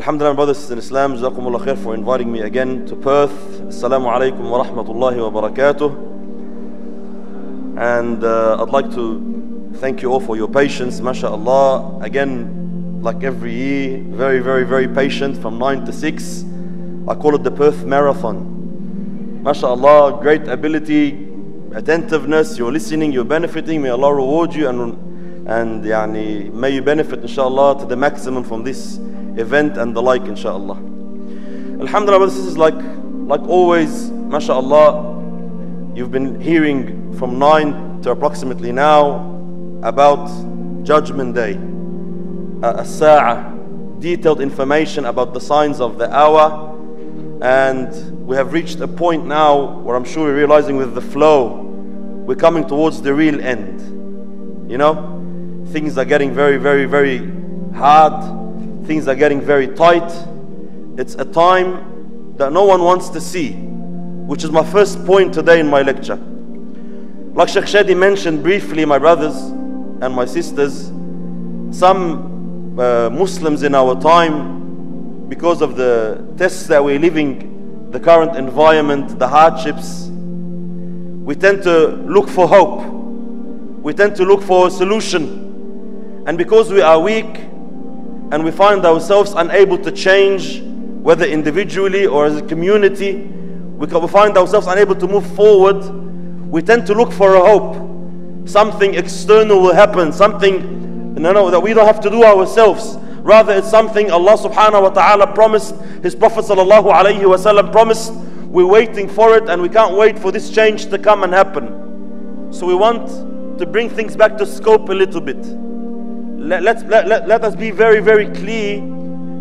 Alhamdulillah, brothers in Islam, Jazakumullah khair for inviting me again to Perth. Assalamu alaikum wa rahmatullahi wa barakatuh. And uh, I'd like to thank you all for your patience, mashallah. Again, like every year, very, very, very patient from 9 to 6. I call it the Perth Marathon. MashaAllah, great ability, attentiveness, you're listening, you're benefiting. May Allah reward you and, and yani, may you benefit, inshallah, to the maximum from this event and the like, inshallah. Alhamdulillah, this is like, like always, mashallah, you've been hearing from 9 to approximately now about Judgment Day, a saa detailed information about the signs of the hour and we have reached a point now where I'm sure we're realizing with the flow, we're coming towards the real end. You know, things are getting very, very, very hard, things are getting very tight. It's a time that no one wants to see, which is my first point today in my lecture. Like Sheikh Shadi mentioned briefly, my brothers and my sisters, some uh, Muslims in our time because of the tests that we're living, the current environment, the hardships, we tend to look for hope. We tend to look for a solution. And because we are weak and we find ourselves unable to change, whether individually or as a community, we find ourselves unable to move forward, we tend to look for a hope. Something external will happen, something no, no, that we don't have to do ourselves. Rather, it's something Allah subhanahu wa ta'ala promised, His Prophet sallallahu alayhi wa sallam promised. We're waiting for it and we can't wait for this change to come and happen. So we want to bring things back to scope a little bit. Let, let, let, let us be very, very clear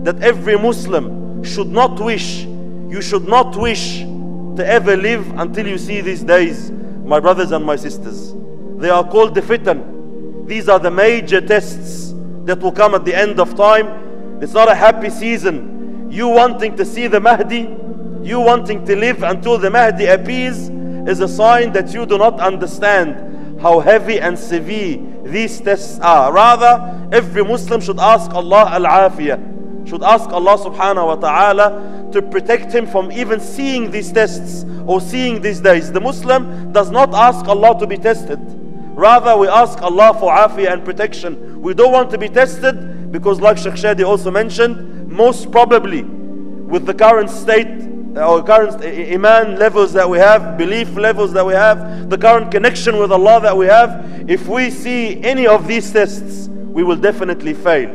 that every Muslim should not wish, you should not wish to ever live until you see these days, my brothers and my sisters. They are called the fitan. These are the major tests that will come at the end of time. It's not a happy season. You wanting to see the Mahdi, you wanting to live until the Mahdi appears, is a sign that you do not understand how heavy and severe these tests are. Rather, every Muslim should ask Allah al-afiyah, should ask Allah subhanahu wa ta'ala to protect him from even seeing these tests or seeing these days. The Muslim does not ask Allah to be tested. Rather, we ask Allah for afiyah and protection. We don't want to be tested because, like Sheikh Shadi also mentioned, most probably with the current state Uh, or current uh, iman levels that we have, belief levels that we have, the current connection with Allah that we have, if we see any of these tests, we will definitely fail.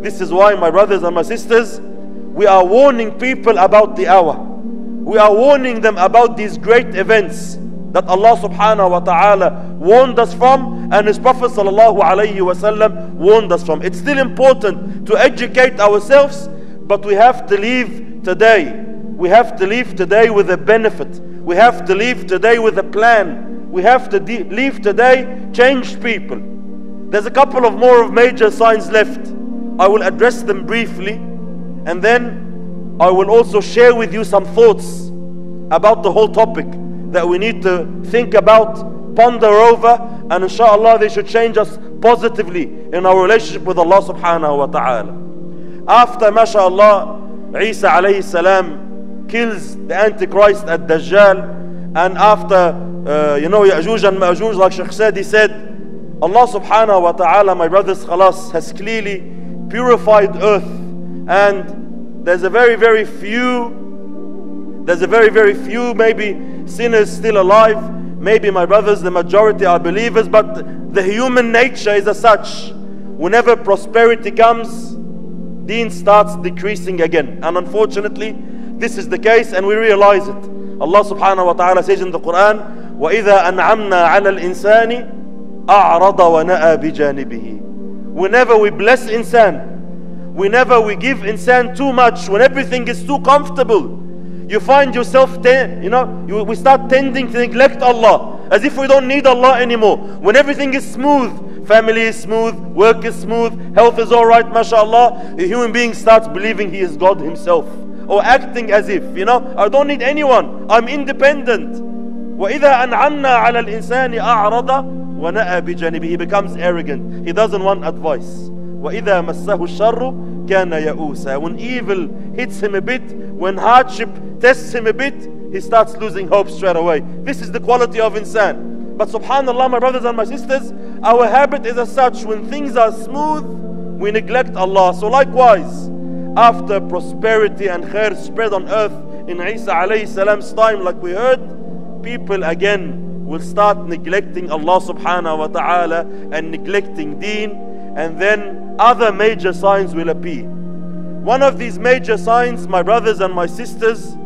This is why, my brothers and my sisters, we are warning people about the hour. We are warning them about these great events that Allah subhanahu wa ta'ala warned us from and His Prophet sallallahu alayhi wasallam warned us from. It's still important to educate ourselves, but we have to leave today. We have to leave today with a benefit. We have to leave today with a plan. We have to de- leave today changed people. There's a couple of more of major signs left. I will address them briefly and then I will also share with you some thoughts about the whole topic that we need to think about, ponder over, and inshallah they should change us positively in our relationship with Allah subhanahu wa ta'ala. After, mashallah, Isa alayhi salam kills the Antichrist at Dajjal, and after, uh, you know, Ya'juj and Ma'juj, like Sheikh said, he said, Allah subhanahu wa ta'ala, my brothers, khalas, has clearly purified earth, and there's a very, very few, there's a very, very few, maybe sinners still alive. Maybe my brothers, the majority are believers, but the human nature is as such. Whenever prosperity comes, deen starts decreasing again. And unfortunately, this is the case and we realize it. Allah subhanahu wa ta'ala says in the Quran, وَإِذَا أَنْعَمْنَا عَلَى الْإِنسَانِ أَعْرَضَ وَنَأَى بِجَانِبِهِ Whenever we bless insan, whenever we give insan too much, when everything is too comfortable, you find yourself, you know, you, we start tending to neglect Allah as if we don't need Allah anymore. When everything is smooth, family is smooth, work is smooth, health is alright, mashallah, a human being starts believing he is God himself or acting as if, you know, I don't need anyone, I'm independent. وإذا أنعمنا على الإنسان أعرض ونأى بجانبه He becomes arrogant. He doesn't want advice. وإذا مسه الشر كان يئوسا when evil hits him a bit when hardship tests him a bit he starts losing hope straight away this is the quality of insan but subhanallah my brothers and my sisters our habit is as such when things are smooth we neglect Allah so likewise after prosperity and khair spread on earth in Isa alayhi salam's time like we heard people again will start neglecting Allah subhanahu wa ta'ala and neglecting deen and then other major signs will appear. One of these major signs, my brothers and my sisters,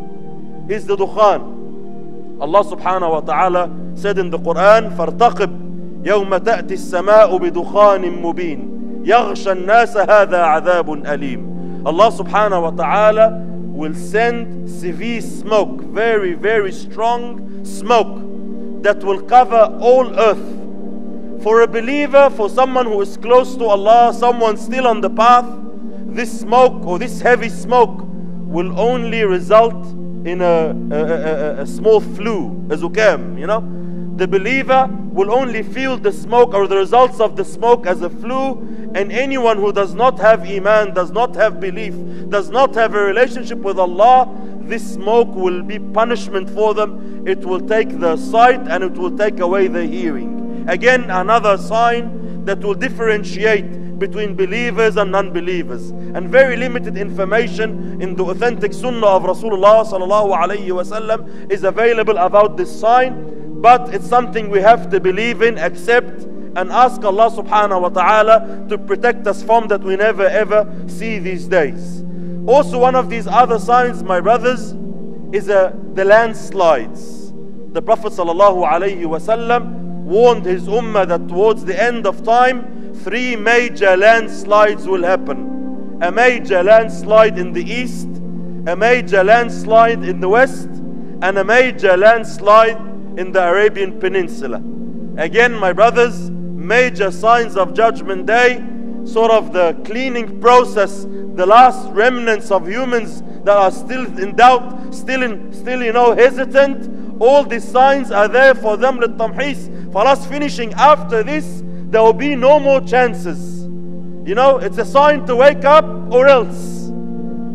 is the dukhan. Allah subhanahu wa ta'ala said in the Quran, فَارْتَقِبْ يَوْمَ تَأْتِي السَّمَاءُ بِدُخَانٍ مُبِينٍ يَغْشَى النَّاسَ هَذَا عَذَابٌ أَلِيمٌ Allah subhanahu wa ta'ala will send severe smoke, very, very strong smoke that will cover all earth. For a believer, for someone who is close to Allah, someone still on the path, this smoke or this heavy smoke will only result in a, a, a, a small flu, a zukam, you know. The believer will only feel the smoke or the results of the smoke as a flu, and anyone who does not have iman, does not have belief, does not have a relationship with Allah, this smoke will be punishment for them. It will take the sight and it will take away the hearing. Again, another sign that will differentiate between believers and non-believers. And very limited information in the authentic sunnah of Rasulullah is available about this sign. But it's something we have to believe in, accept, and ask Allah subhanahu wa ta'ala to protect us from that we never ever see these days. Also, one of these other signs, my brothers, is uh, the landslides. The Prophet ﷺ warned his ummah that towards the end of time, three major landslides will happen. A major landslide in the east, a major landslide in the west, and a major landslide in the Arabian Peninsula. Again, my brothers, major signs of Judgment Day, sort of the cleaning process the last remnants of humans that are still in doubt, still in, still you know hesitant. All these signs are there for them للتمحيص. For us finishing after this, there will be no more chances. You know, it's a sign to wake up or else.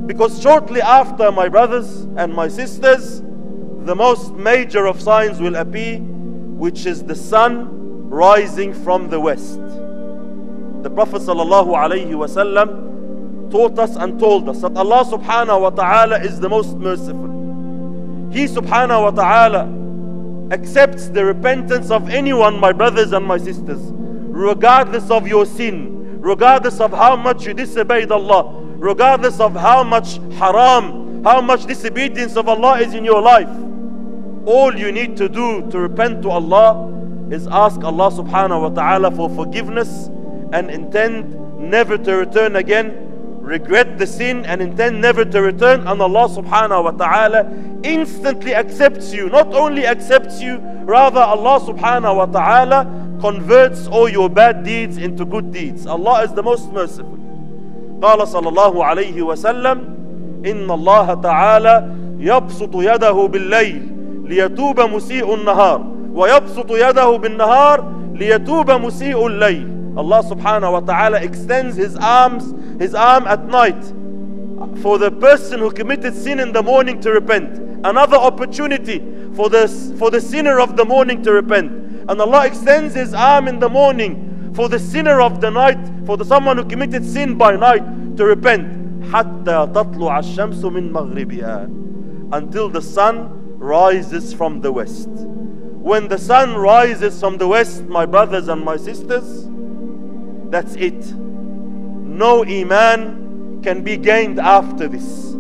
Because shortly after, my brothers and my sisters, the most major of signs will appear, which is the sun rising from the west. The Prophet wasallam taught us and told us that Allah subhanahu wa ta'ala is the most merciful. He subhanahu wa ta'ala accepts the repentance of anyone, my brothers and my sisters, regardless of your sin, regardless of how much you disobeyed Allah, regardless of how much haram, how much disobedience of Allah is in your life All you need to do to repent to Allah is ask Allah subhanahu wa ta'ala for forgiveness and intend never to return again regret the sin and intend never to return and Allah subhanahu wa ta'ala instantly accepts you not only accepts you rather Allah subhanahu wa ta'ala converts all your bad deeds into good deeds Allah is the most merciful قال صلى الله عليه وسلم إن الله تعالى يبسط يده بالليل ليتوب مسيء النهار ويبسط يده بالنهار ليتوب مسيء الليل Allah subhanahu wa ta'ala extends his arms, his arm at night for the person who committed sin in the morning to repent. Another opportunity for the, for the sinner of the morning to repent. And Allah extends his arm in the morning for the sinner of the night, for the someone who committed sin by night to repent. حتى تطلع الشمس من مغربها until the sun rises from the west. When the sun rises from the west, my brothers and my sisters, that's it. No Iman can be gained after this.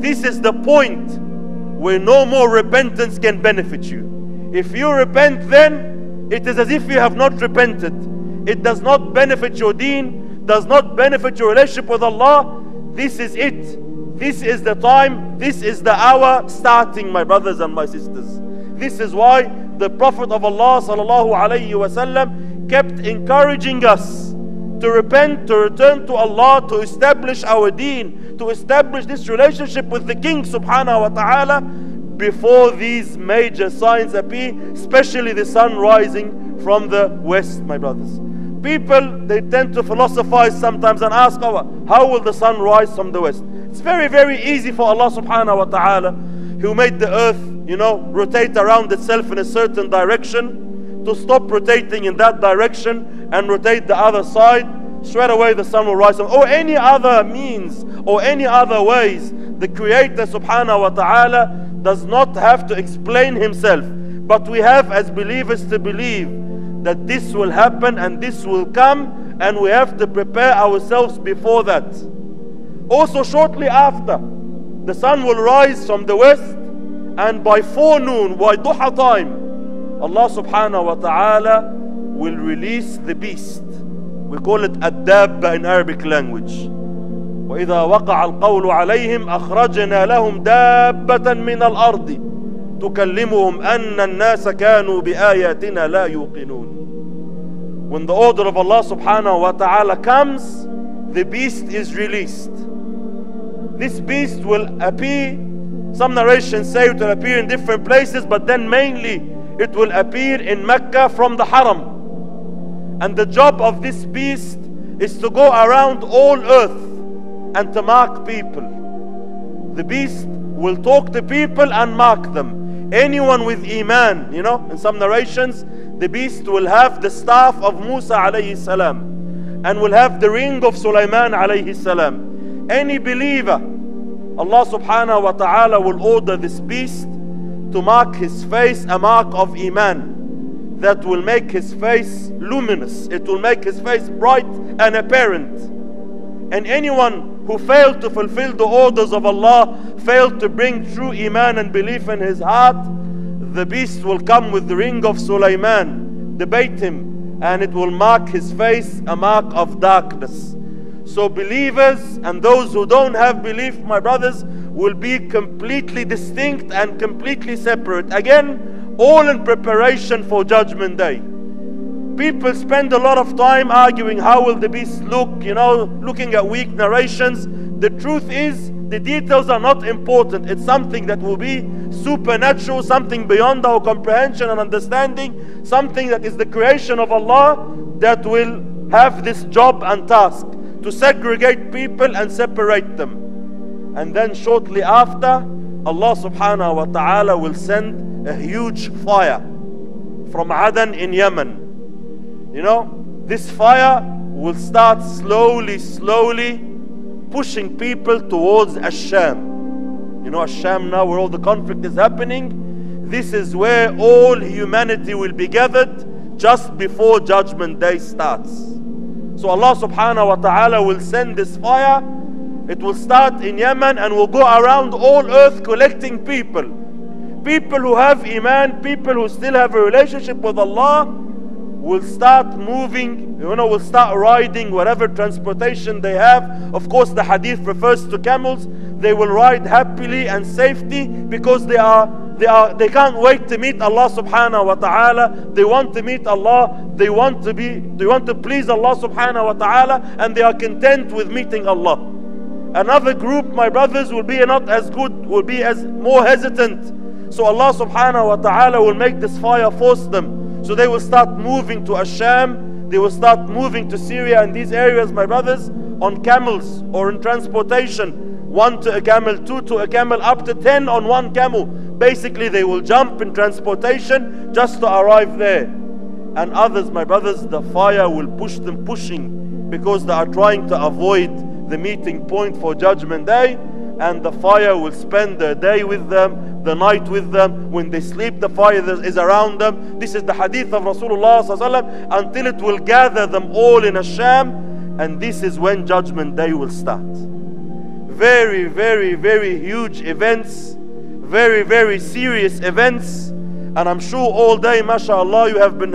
This is the point where no more repentance can benefit you. If you repent, then it is as if you have not repented. It does not benefit your deen, does not benefit your relationship with Allah. This is it. This is the time, this is the hour starting, my brothers and my sisters. This is why the Prophet of Allah sallallahu wasallam kept encouraging us to repent, to return to Allah, to establish our deen, to establish this relationship with the King subhanahu wa ta'ala before these major signs appear, especially the sun rising from the west, my brothers. people they tend to philosophize sometimes and ask oh, how will the sun rise from the west it's very very easy for allah subhanahu wa ta'ala who made the earth you know rotate around itself in a certain direction to stop rotating in that direction and rotate the other side. Straight away the sun will rise. Or any other means or any other ways the creator subhanahu wa ta'ala does not have to explain himself. But we have as believers to believe that this will happen and this will come and we have to prepare ourselves before that. Also, shortly after, the sun will rise from the west, and by forenoon, by duha time, Allah subhanahu wa ta'ala will release the beast. We call it ad-Dabbah in Arabic language. وإذا وقع القول عليهم أخرجنا لهم دابة من الأرض تكلمهم أن الناس كانوا بآياتنا لا يوقنون When the order of Allah subhanahu wa ta'ala comes, the beast is released. This beast will appear, some narrations say it will appear in different places, but then mainly it will appear in Mecca from the Haram. And the job of this beast is to go around all earth and to mark people. The beast will talk to people and mark them. Anyone with Iman, you know, in some narrations, the beast will have the staff of Musa alayhi salam and will have the ring of Sulaiman alayhi salam. Any believer, Allah subhanahu wa ta'ala will order this beast to mark his face a mark of Iman that will make his face luminous. It will make his face bright and apparent. And anyone who failed to fulfill the orders of Allah, failed to bring true Iman and belief in his heart, the beast will come with the ring of Sulaiman, debate him, and it will mark his face a mark of darkness. So believers and those who don't have belief, my brothers, will be completely distinct and completely separate. Again, all in preparation for Judgment Day. People spend a lot of time arguing how will the beast look, you know, looking at weak narrations. The truth is, the details are not important. It's something that will be supernatural, something beyond our comprehension and understanding, something that is the creation of Allah that will have this job and task to segregate people and separate them. And then shortly after, Allah subhanahu wa ta'ala will send a huge fire from Aden in Yemen. You know, this fire will start slowly, slowly pushing people towards Asham. You know, Asham now, where all the conflict is happening, this is where all humanity will be gathered just before Judgment Day starts. So Allah subhanahu wa ta'ala will send this fire. It will start in Yemen and will go around all earth collecting people. People who have Iman, people who still have a relationship with Allah, will start moving, you know, will start riding whatever transportation they have. Of course, the hadith refers to camels. They will ride happily and safely because they are they are they can't wait to meet Allah subhanahu wa ta'ala. They want to meet Allah. They want to be they want to please Allah subhanahu wa ta'ala and they are content with meeting Allah. Another group, my brothers, will be not as good, will be as more hesitant. So Allah subhanahu wa ta'ala will make this fire force them so they will start moving to Asham, they will start moving to Syria and these areas, my brothers, on camels or in transportation. One to a camel, two to a camel, up to ten on one camel. Basically, they will jump in transportation just to arrive there. And others, my brothers, the fire will push them pushing because they are trying to avoid the meeting point for Judgment Day. And the fire will spend the day with them the night with them. When they sleep, the fire is around them. This is the hadith of Rasulullah until it will gather them all in Asham. And this is when Judgment Day will start. Very, very, very huge events. Very, very serious events. And I'm sure all day, mashallah, you have been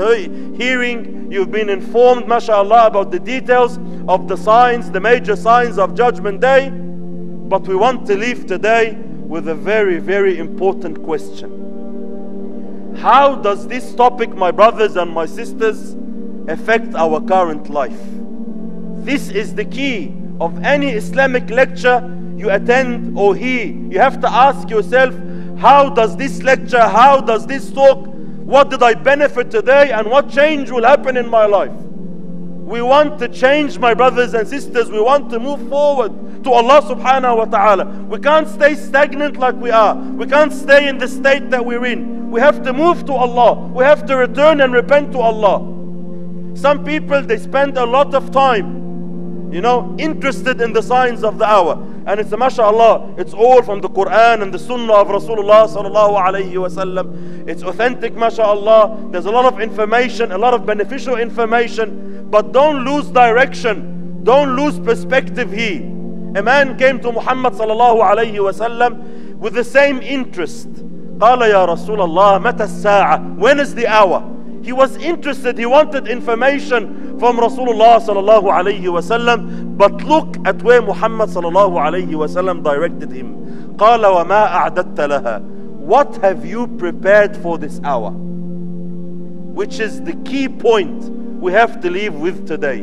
hearing, you've been informed, mashallah, about the details of the signs, the major signs of Judgment Day. But we want to leave today with a very, very important question. How does this topic, my brothers and my sisters, affect our current life? This is the key of any Islamic lecture you attend oh, or hear. You have to ask yourself, how does this lecture, how does this talk, what did I benefit today and what change will happen in my life? We want to change, my brothers and sisters. We want to move forward to Allah subhanahu wa ta'ala. We can't stay stagnant like we are. We can't stay in the state that we're in. We have to move to Allah. We have to return and repent to Allah. Some people, they spend a lot of time, you know, interested in the signs of the hour. And it's a mashallah, it's all from the Quran and the Sunnah of Rasulullah sallallahu alayhi wasallam. It's authentic, mashallah. There's a lot of information, a lot of beneficial information. But don't lose direction. Don't lose perspective here. A man came to Muhammad sallallahu alayhi wasallam with the same interest. قال يا رسول الله متى الساعة? When is the hour? He was interested, he wanted information from Rasulullah sallallahu alayhi wasallam. But look at where Muhammad sallallahu alayhi wasallam directed him. قال وما أعددت لها? What have you prepared for this hour? Which is the key point we have to leave with today.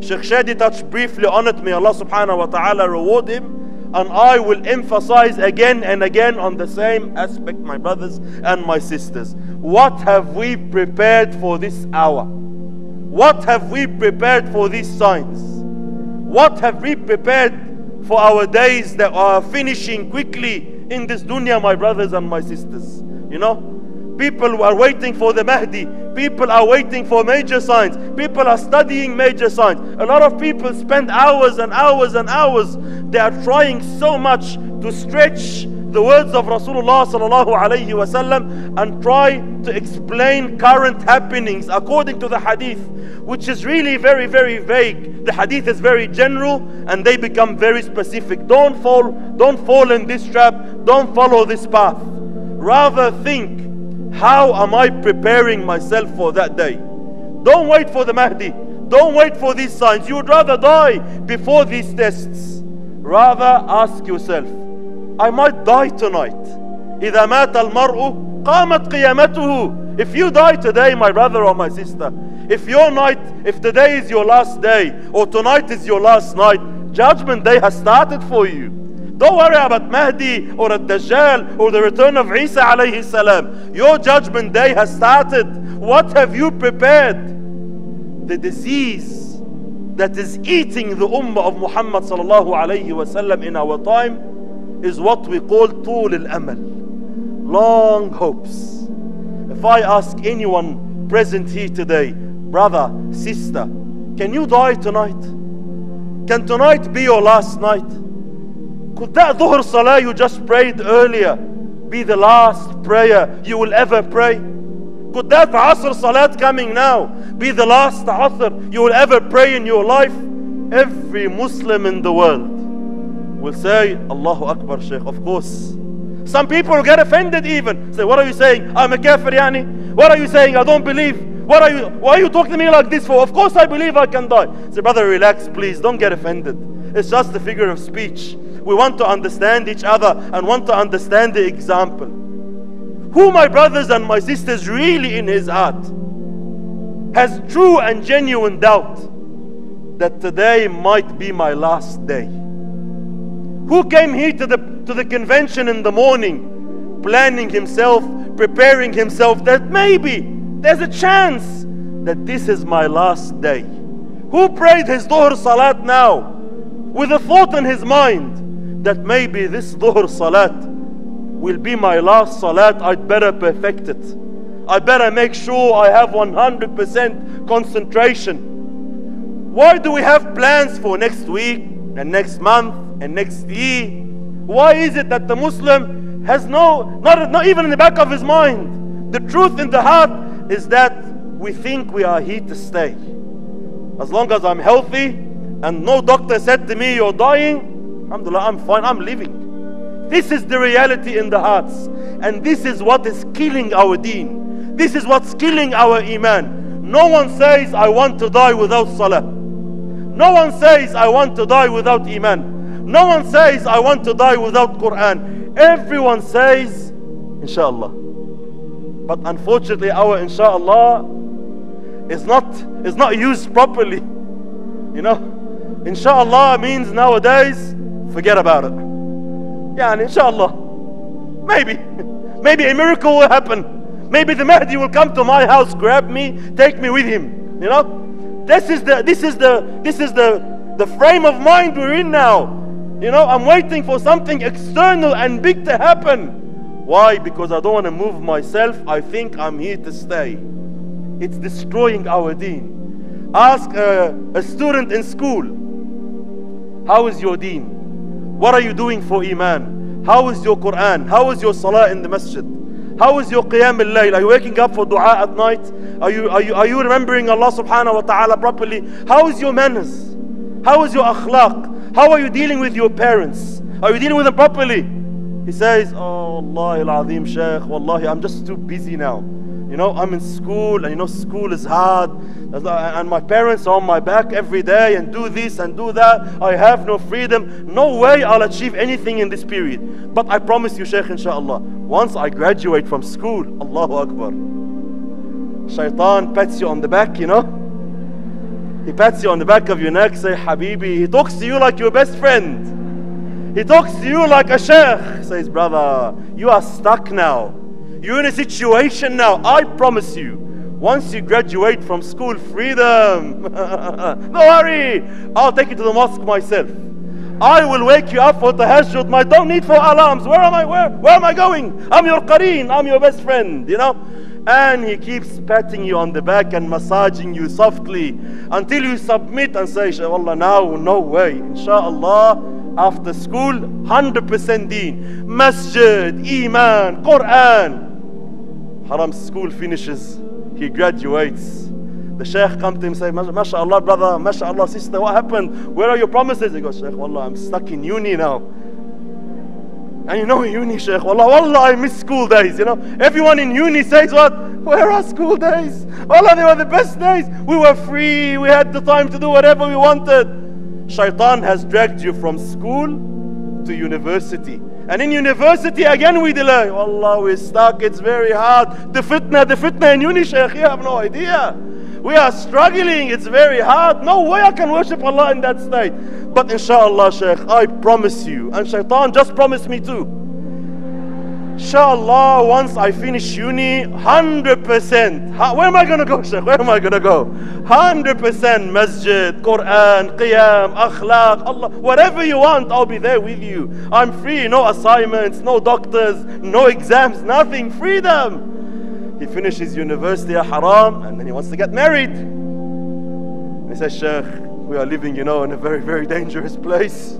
Sheikh Shadi touched briefly on it. May Allah subhanahu wa ta'ala reward him. And I will emphasize again and again on the same aspect, my brothers and my sisters. What have we prepared for this hour? What have we prepared for these signs? What have we prepared for our days that are finishing quickly in this dunya, my brothers and my sisters? You know, People are waiting for the Mahdi. People are waiting for major signs. People are studying major signs. A lot of people spend hours and hours and hours. They are trying so much to stretch the words of Rasulullah and try to explain current happenings according to the hadith, which is really very, very vague. The hadith is very general and they become very specific. Don't fall, don't fall in this trap. Don't follow this path. Rather think how am I preparing myself for that day? Don't wait for the Mahdi. Don't wait for these signs. You would rather die before these tests. Rather ask yourself, I might die tonight. إذا مات المرء قامت قيامته. If you die today, my brother or my sister, if your night, if today is your last day, or tonight is your last night, judgment day has started for you. Don't worry about Mahdi or a Dajjal or the return of Isa alayhi salam. Your judgment day has started. What have you prepared? The disease that is eating the ummah of Muhammad sallallahu alayhi wasallam in our time is what we call tul al-amal. Long hopes. If I ask anyone present here today, brother, sister, can you die tonight? Can tonight be your last night? Could that Dhuhr Salah you just prayed earlier be the last prayer you will ever pray? Could that Asr Salat coming now be the last Asr you will ever pray in your life? Every Muslim in the world will say, Allahu Akbar, Shaykh, of course. Some people get offended even. Say, what are you saying? I'm a kafir, yani? What are you saying? I don't believe. What are you, why are you talking to me like this for? Of course I believe I can die. Say, brother, relax, please. Don't get offended. It's just a figure of speech. We want to understand each other and want to understand the example. Who, my brothers and my sisters, really in his heart has true and genuine doubt that today might be my last day? Who came here to the, to the convention in the morning, planning himself, preparing himself that maybe there's a chance that this is my last day? Who prayed his Dhuhr Salat now with a thought in his mind that maybe this dhuhr salat will be my last salat, I'd better perfect it. I better make sure I have 100% concentration. Why do we have plans for next week and next month and next year? Why is it that the Muslim has no, not, not even in the back of his mind, the truth in the heart is that we think we are here to stay. As long as I'm healthy and no doctor said to me, You're dying, Alhamdulillah, I'm fine, I'm living. This is the reality in the hearts. And this is what is killing our deen. This is what's killing our iman. No one says, I want to die without salah. No one says, I want to die without iman. No one says, I want to die without Quran. Everyone says, inshallah. But unfortunately, our inshallah is not, is not used properly. You know, inshallah means nowadays forget about it. Yeah, and inshallah, maybe, maybe a miracle will happen. Maybe the Mahdi will come to my house, grab me, take me with him. You know? This is the this is the this is the the frame of mind we're in now. You know, I'm waiting for something external and big to happen. Why? Because I don't want to move myself. I think I'm here to stay. It's destroying our deen. Ask a, a student in school, how is your deen? What are you doing for Iman? How is your Quran? How is your Salah in the masjid? How is your Qiyam al-Layl? Are you waking up for dua at night? Are you, are, you, are you remembering Allah subhanahu wa ta'ala properly? How is your manners? How is your akhlaq? How are you dealing with your parents? Are you dealing with them properly? He says, Oh Allah al-Azim Shaykh, Wallahi, I'm just too busy now. You know, I'm in school and you know, school is hard. And my parents are on my back every day and do this and do that. I have no freedom. No way I'll achieve anything in this period. But I promise you, Shaykh, inshallah, once I graduate from school, Allahu Akbar. Shaitan pats you on the back, you know. He pats you on the back of your neck, say, Habibi. He talks to you like your best friend. He talks to you like a sheikh. Says, brother, you are stuck now. You're in a situation now. I promise you. Once you graduate from school, freedom. Don't worry. I'll take you to the mosque myself. I will wake you up for tahajjud. My don't need for alarms. Where am I? Where? Where am I going? I'm your qareen. I'm your best friend. You know. And he keeps patting you on the back and massaging you softly until you submit and say, Allah, now no way. Inshallah after school 100% deen. Masjid iman quran. Haram school finishes. He graduates. The sheikh comes to him and says mashallah brother mashallah sister what happened? Where are your promises? He goes sheikh wallah i'm stuck in uni now. And you know uni sheikh wallah wallah i miss school days you know. Everyone in uni says what? Where are school days? Wallah they were the best days. We were free. We had the time to do whatever we wanted Shaitan has dragged you from school to university. And in university again we delay. Allah, we're stuck, it's very hard. The fitna, the fitna in uni, Shaykh, you have no idea. We are struggling, it's very hard. No way I can worship Allah in that state. But inshallah, Shaykh, I promise you, and Shaitan just promised me too. Inshallah, once I finish uni, 100%. Where am I going to go, Sheikh? Where am I going to go? 100% masjid, Quran, qiyam, akhlaq, Allah. Whatever you want, I'll be there with you. I'm free, no assignments, no doctors, no exams, nothing. Freedom. He finishes university at haram and then he wants to get married. he says, Sheikh, we are living, you know, in a very, very dangerous place.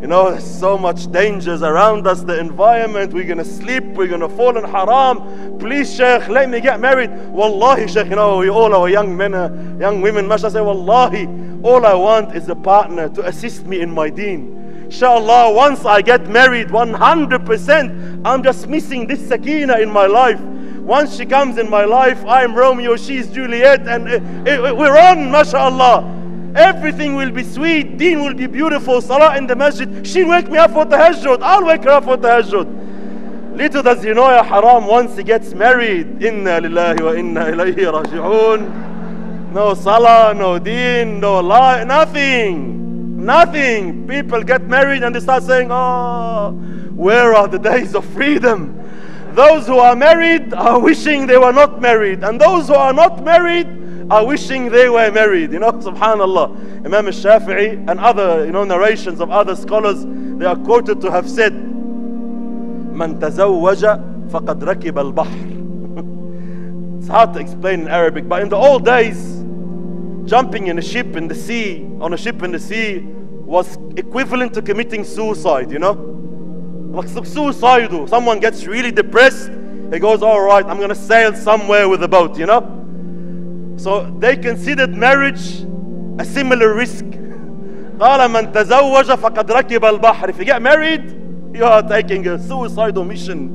You know, there's so much dangers around us, the environment. We're going to sleep, we're going to fall in haram. Please, Sheikh, let me get married. Wallahi, Sheikh, you know, we all our young men, uh, young women, mashallah, say, Wallahi, all I want is a partner to assist me in my deen. Inshallah, once I get married, 100%, I'm just missing this sakina in my life. Once she comes in my life, I'm Romeo, she's Juliet, and uh, uh, we're on, mashallah. Everything will be sweet, deen will be beautiful, salah in the masjid. She'll wake me up for the tahajjud. I'll wake her up for the tahajjud. Little does he know, ya haram, once he gets married, inna lillahi wa inna ilayhi raji'un. No salah, no deen, no lie, nothing. Nothing. People get married and they start saying, oh, where are the days of freedom? Those who are married are wishing they were not married. And those who are not married are wishing they were married. You know, subhanAllah. Imam al-Shafi'i and other, you know, narrations of other scholars, they are quoted to have said, من تزوج فقد ركب البحر. It's hard to explain in Arabic, but in the old days, jumping in a ship in the sea, on a ship in the sea, was equivalent to committing suicide, you know? Like suicidal. Someone gets really depressed, he goes, all right, I'm going to sail somewhere with a boat, you know? So they considered marriage a similar risk. قال من تزوج فقد ركب البحر. If you get married, you are taking a suicidal mission.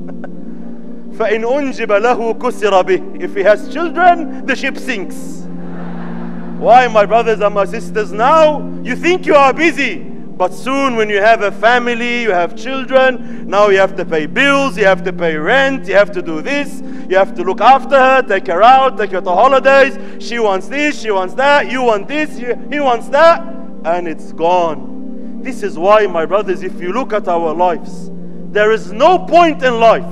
فإن أنجب له كسر به. If he has children, the ship sinks. Why, my brothers and my sisters, now you think you are busy. But soon, when you have a family, you have children, now you have to pay bills, you have to pay rent, you have to do this, you have to look after her, take her out, take her to holidays. She wants this, she wants that, you want this, he wants that, and it's gone. This is why, my brothers, if you look at our lives, there is no point in life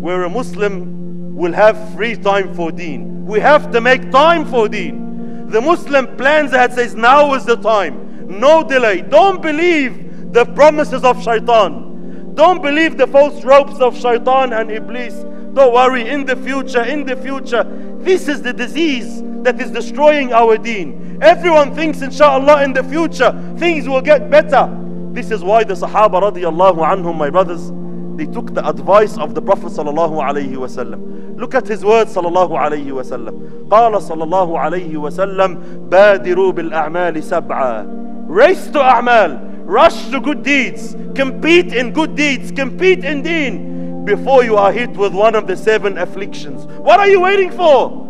where a Muslim will have free time for deen. We have to make time for deen. The Muslim plans ahead, says, now is the time. No delay. Don't believe the promises of shaitan. Don't believe the false ropes of shaitan and iblis. Don't worry, in the future, in the future. This is the disease that is destroying our deen. Everyone thinks, inshallah, in the future, things will get better. This is why the Sahaba radiallahu anhum, my brothers, they took the advice of the Prophet sallallahu alayhi wasallam. Look at his words sallallahu alayhi wasallam. قال صلى الله عليه وسلم بادروا بالأعمال سبعة Race to أعمال Rush to good deeds Compete in good deeds Compete in deen Before you are hit with one of the seven afflictions What are you waiting for?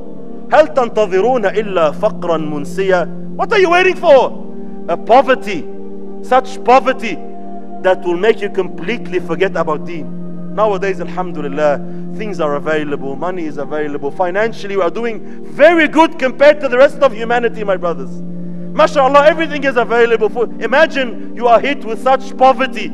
هل تنتظرون إلا فقرا منسيا What are you waiting for? A poverty Such poverty that will make you completely forget about deen. Nowadays, Alhamdulillah, things are available, money is available, financially we are doing very good compared to the rest of humanity, my brothers. MashaAllah, everything is available. For, imagine you are hit with such poverty.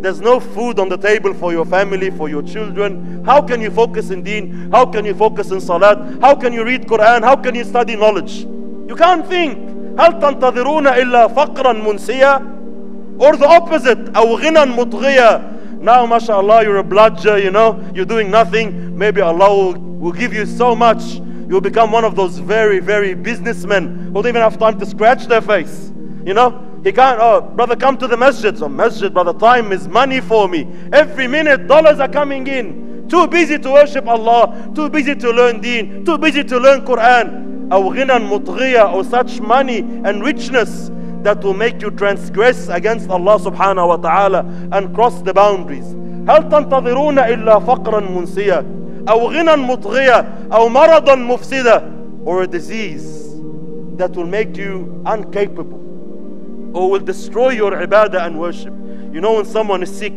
There's no food on the table for your family, for your children. How can you focus in deen? How can you focus in salat? How can you read Quran? How can you study knowledge? You can't think. هل تنتظرون إلا فقرا منسيا or the opposite أو غنى مطغية now mashallah you're a bludger you know you're doing nothing maybe Allah will, will give you so much you'll become one of those very very businessmen who don't even have time to scratch their face you know he can't oh brother come to the masjid so masjid brother time is money for me every minute dollars are coming in too busy to worship Allah too busy to learn deen too busy to learn Quran أو غنى مطغية or such money and richness that will make you transgress against Allah subhanahu wa ta'ala and cross the boundaries هل تنتظرون إلا فقرا منسيا أو غنى مطغيا أو مرضا مفسدا or a disease that will make you incapable or will destroy your ibadah and worship you know when someone is sick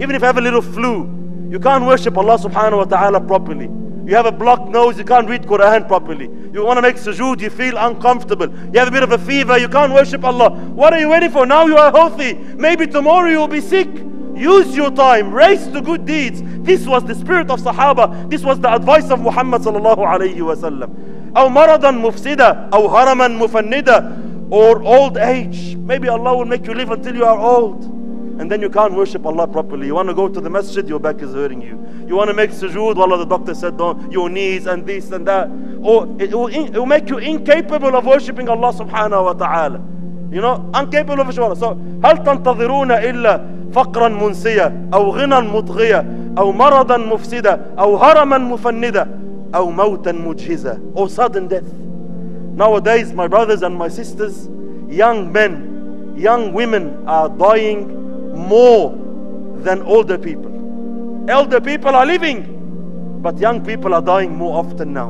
even if you have a little flu you can't worship Allah subhanahu wa ta'ala properly you have a blocked nose, you can't read Quran properly. You want to make sujood, you feel uncomfortable. You have a bit of a fever, you can't worship Allah. What are you waiting for? Now you are healthy. Maybe tomorrow you will be sick. Use your time, race to good deeds. This was the spirit of Sahaba. This was the advice of Muhammad sallallahu alayhi wasallam. أو مرضا مفسدا أو هرما مفندا or old age. Maybe Allah will make you live until you are old and then you can't worship Allah properly. You want to go to the masjid, your back is hurting you. You want to make sujood, wallah, the doctor said, don't, your knees and this and that. Or it will, it will make you incapable of worshipping Allah subhanahu wa ta'ala. You know, incapable of worshiping Allah. So, هل تنتظرون إلا فقرا منسيا أو غنى مطغيا أو مرضا مفسدا أو هرما مفندا أو موتا مجهزا or sudden death. Nowadays, my brothers and my sisters, young men, young women are dying more than older people. Elder people are living, but young people are dying more often now.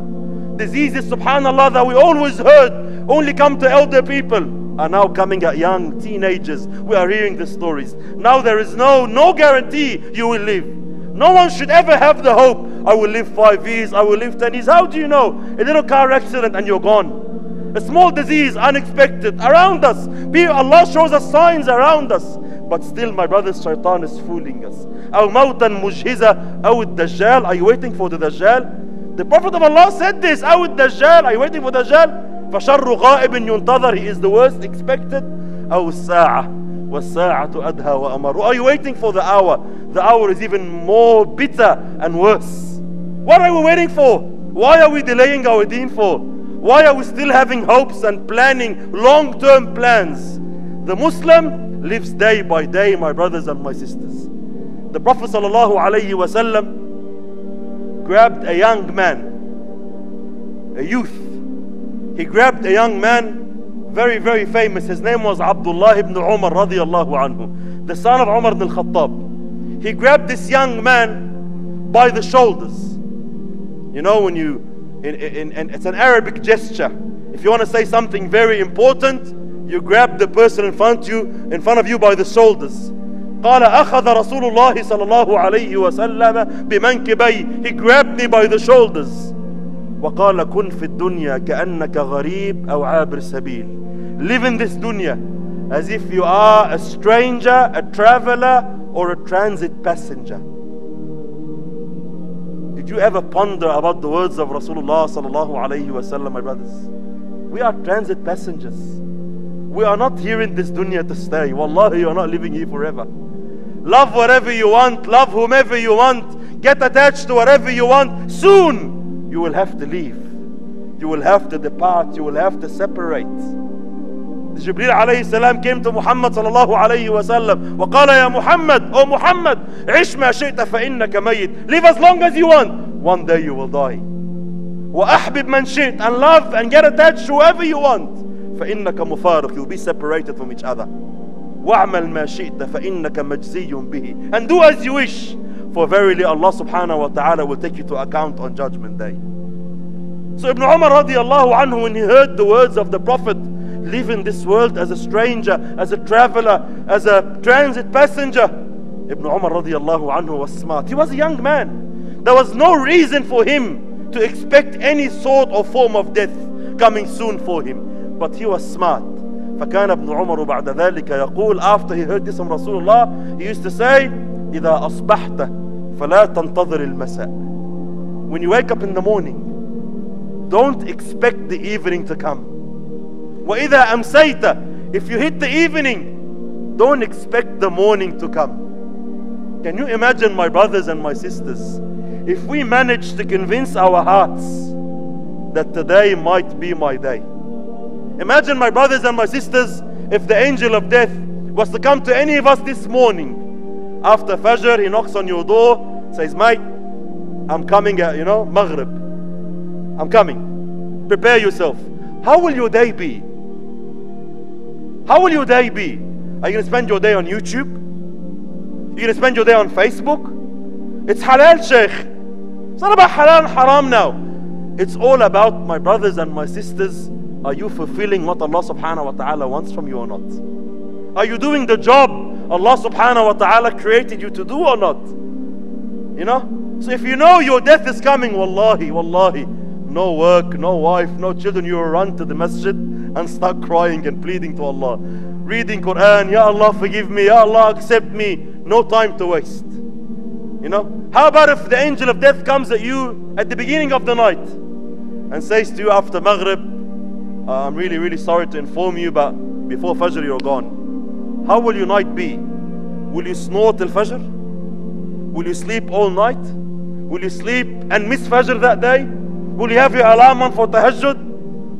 Diseases, subhanAllah, that we always heard only come to elder people are now coming at young teenagers. We are hearing the stories. Now there is no, no guarantee you will live. No one should ever have the hope, I will live five years, I will live ten years. How do you know? A little car accident and you're gone. A small disease, unexpected, around us. Allah shows us signs around us. But still, my brothers, shaitan is fooling us. أو موتا مجهزة أو الدجال. Are you waiting for the Dajjal? The Prophet of Allah said this. أو الدجال. Are you waiting for Dajjal? فشر غائب ينتظر. He is the worst expected. أو الساعة. والساعة أدهى وأمر. Are you waiting for the hour? The hour is even more bitter and worse. What are we waiting for? Why are we delaying our deen for? Why are we still having hopes and planning long-term plans? The Muslim lives day by day, my brothers and my sisters. The Prophet ﷺ grabbed a young man, a youth. He grabbed a young man, very, very famous. His name was Abdullah ibn Umar anhu, the son of Umar ibn al-Khattab. He grabbed this young man by the shoulders. You know, when you, in, in, in, it's an Arabic gesture. If you want to say something very important, you grab the person in front you in front of you by the shoulders قال أخذ رسول الله صلى الله عليه وسلم بمنكبي he grabbed me by the shoulders وقال كن في الدنيا كأنك غريب أو عابر سبيل live in this dunya as if you are a stranger a traveler or a transit passenger did you ever ponder about the words of Rasulullah sallallahu alayhi wasallam my brothers We are transit passengers. We are not here in this dunya to stay. Wallahi, you are not living here forever. Love whatever you want, love whomever you want, get attached to whatever you want. Soon you will have to leave. You will have to depart, you will have to separate. Jibril alayhi salam came to Muhammad sallallahu alayhi wa sallam وقال يا محمد Oh Muhammad عش ما شئت فإنك ميت Live as long as you want One day you will die وأحبب من شئت and love and get attached to whoever you want فإنك مفارق You'll be separated from each other واعمل ما شئت فإنك مجزي به And do as you wish For verily Allah subhanahu wa ta'ala will take you to account on judgment day So Ibn Umar radiallahu anhu when he heard the words of the Prophet live in this world as a stranger, as a traveler, as a transit passenger. Ibn Umar radiallahu anhu was smart. He was a young man. There was no reason for him to expect any sort or form of death coming soon for him. But he was smart. فكان ابن عمر بعد ذلك يقول after he heard this from Rasulullah he used to say إذا أصبحت فلا تنتظر المساء when you wake up in the morning don't expect the evening to come وإذا أمسيت if you hit the evening don't expect the morning to come can you imagine my brothers and my sisters if we manage to convince our hearts that today might be my day Imagine my brothers and my sisters if the angel of death was to come to any of us this morning after Fajr he knocks on your door says Mike, I'm coming you know Maghrib I'm coming prepare yourself how will your day be how will your day be? Are you going to spend your day on YouTube? You're going to spend your day on Facebook? It's halal, Sheikh. It's not about halal and haram now. It's all about my brothers and my sisters. Are you fulfilling what Allah subhanahu wa ta'ala wants from you or not? Are you doing the job Allah subhanahu wa ta'ala created you to do or not? You know? So if you know your death is coming, wallahi, wallahi, no work, no wife, no children, you run to the masjid and start crying and pleading to Allah. Reading Quran, Ya Allah forgive me, Ya Allah accept me. No time to waste. You know? How about if the angel of death comes at you at the beginning of the night and says to you after Maghrib, uh, I'm really, really sorry to inform you, but before Fajr you're gone. How will your night be? Will you snore till Fajr? Will you sleep all night? Will you sleep and miss Fajr that day? Will you have your alarm on for tahajjud?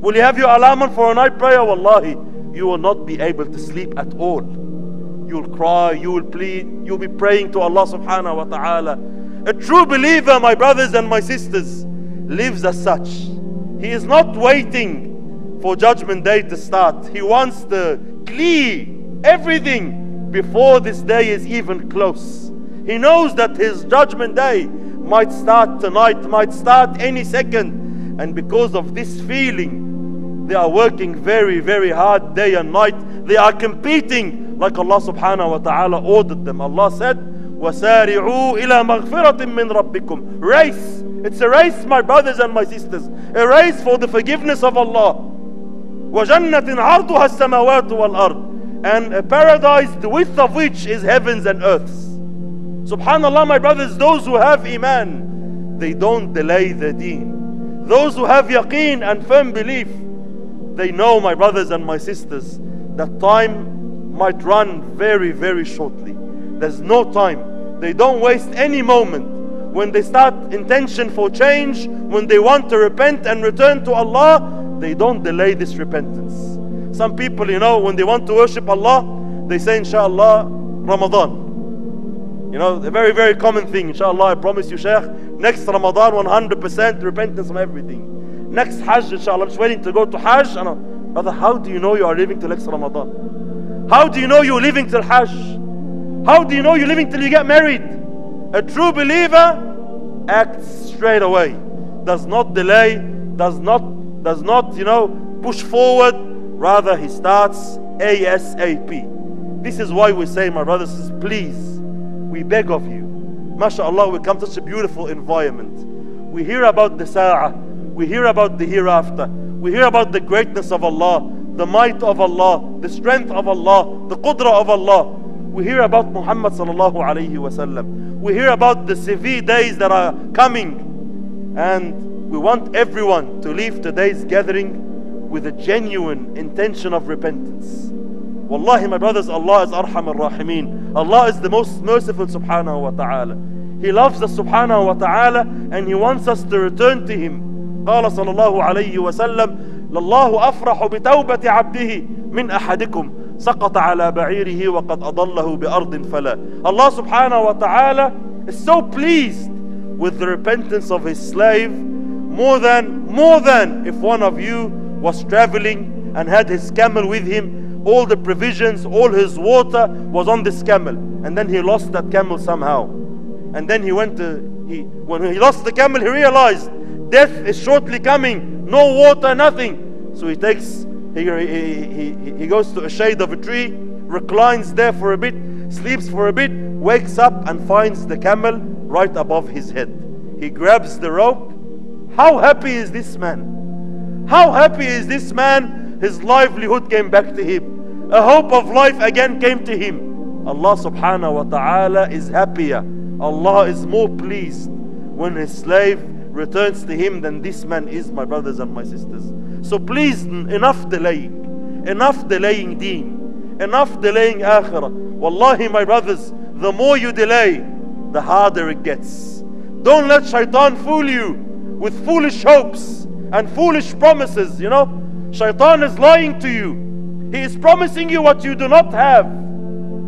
Will you have your alarm on for a night prayer? Wallahi, you will not be able to sleep at all. You'll cry, you will plead, you'll be praying to Allah subhanahu wa ta'ala. A true believer, my brothers and my sisters, lives as such. He is not waiting for judgment day to start. He wants to clear everything before this day is even close. He knows that his judgment day might start tonight, might start any second. And because of this feeling, they are working very, very hard day and night. They are competing like Allah subhanahu wa ta'ala ordered them. Allah said, وَسَارِعُوا إِلَى مَغْفِرَةٍ مِّن رَبِّكُمْ Race. It's a race, my brothers and my sisters. A race for the forgiveness of Allah. وَجَنَّةٍ عَرْضُهَا السَّمَوَاتُ وَالْأَرْضُ And a paradise, the width of which is heavens and earths. Subhanallah, my brothers, those who have Iman, they don't delay the deen. Those who have yaqeen and firm belief, they know, my brothers and my sisters, that time might run very, very shortly. There's no time. They don't waste any moment. When they start intention for change, when they want to repent and return to Allah, they don't delay this repentance. Some people, you know, when they want to worship Allah, they say, Inshallah, Ramadan. You know, a very, very common thing. Inshallah, I promise you, Shaykh, next Ramadan, 100% repentance from everything. Next Hajj, inshallah, I'm just waiting to go to Hajj. And brother, how do you know you are living till next Ramadan? How do you know you're living till Hajj? How do you know you're living till you get married? A true believer acts straight away, does not delay, does not, does not, you know, push forward. Rather, he starts ASAP. This is why we say, my brothers, please, we beg of you. MashaAllah, we come to such a beautiful environment. We hear about the Sa'ah. We hear about the hereafter. We hear about the greatness of Allah, the might of Allah, the strength of Allah, the qudra of Allah. We hear about Muhammad sallallahu alayhi wasallam. We hear about the severe days that are coming. And we want everyone to leave today's gathering with a genuine intention of repentance. Wallahi, my brothers, Allah is Arham al-Rahimin. Allah is the most merciful subhanahu wa ta'ala. He loves us subhanahu wa ta'ala and He wants us to return to Him. قال صلى الله عليه وسلم لله أفرح بتوبة عبده من أحدكم سقط على بعيره وقد أضله بأرض فلا Allah subhanahu wa ta'ala is so pleased with the repentance of his slave more than more than if one of you was traveling and had his camel with him all the provisions all his water was on this camel. And then he lost that camel somehow. And then he went to he when he lost the camel he realized death is shortly coming. No water nothing. So he takes he, he, he, he goes to a shade of a tree reclines there for a bit sleeps for a bit wakes up and finds the camel right above his head. He grabs the rope how happy is this man? How happy is this man? His livelihood came back to him. A hope of life again came to him. Allah subhanahu wa ta'ala is happier. Allah is more pleased when his slave returns to him than this man is my brothers and my sisters. So please enough delaying. Enough delaying deen. Enough delaying akhirah. Wallahi my brothers the more you delay the harder it gets. Don't let shaitan fool you with foolish hopes and foolish promises you know? Shaitan is lying to you. He is promising you what you do not have.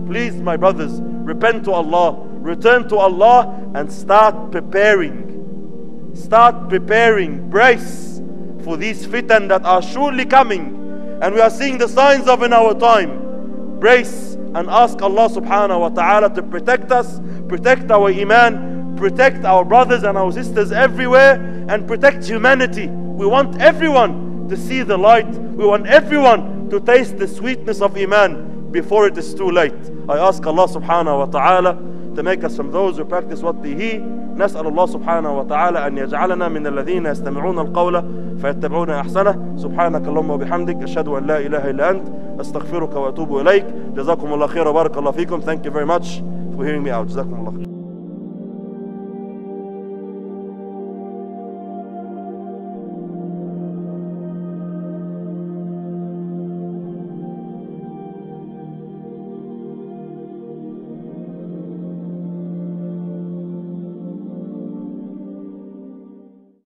Please my brothers repent to allah. Return to allah and start preparing. Start preparing brace for these fitan that are surely coming. And we are seeing the signs of in our time. Brace and ask Allah subhanahu wa ta'ala to protect us protect our iman protect our brothers and our sisters everywhere and protect humanity we want everyone to see the light we want everyone to taste the sweetness of iman before it is too late I ask Allah subhanahu wa ta'ala to make us from those who practice what they hear نسأل الله سبحانه وتعالى أن يجعلنا من الذين يستمعون القول فيتبعون أحسنه سبحانك اللهم وبحمدك أشهد أن لا إله إلا أنت أستغفرك وأتوب إليك جزاكم الله خير وبارك الله فيكم Thank you very much for hearing me out جزاكم الله خير